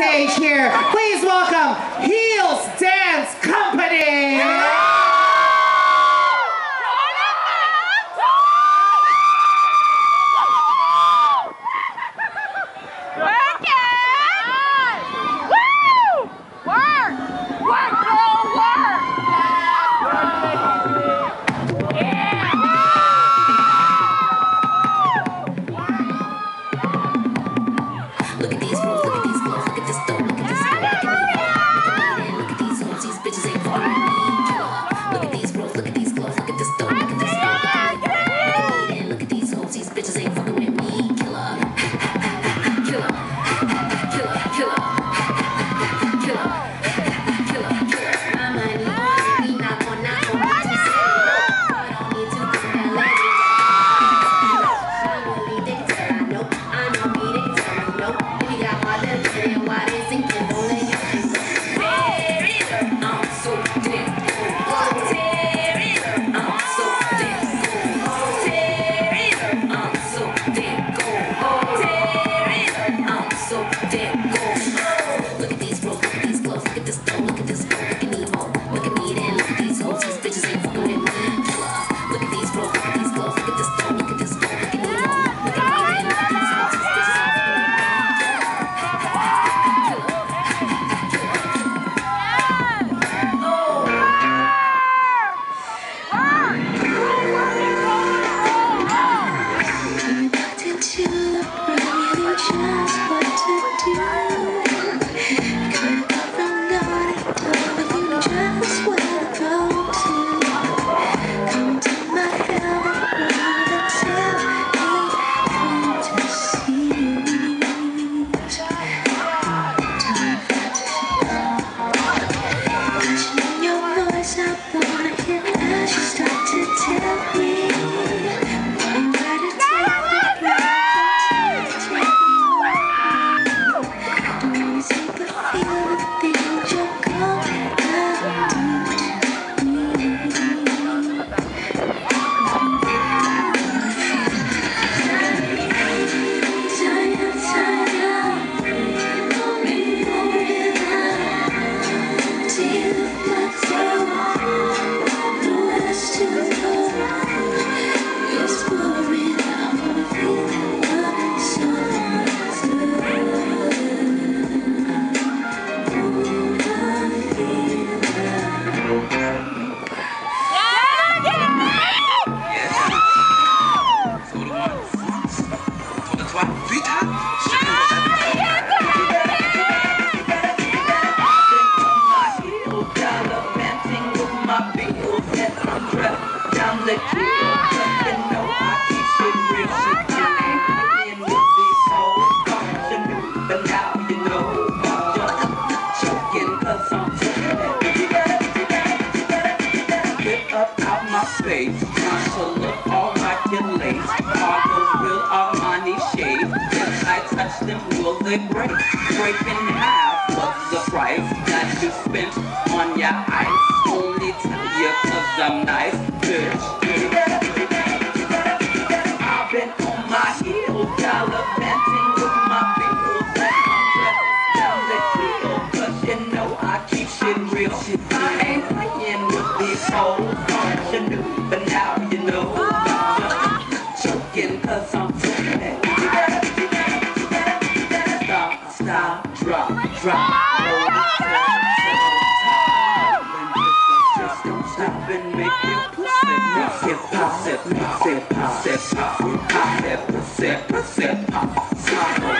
stage here. Please welcome Heels Down. て。off my face. look all like my delays. All those real Armani shades. If I touch them, will they break? Breaking half was the price that you spent on your ice. Only tell you cause I'm not drop. Stop and set, it set, pop.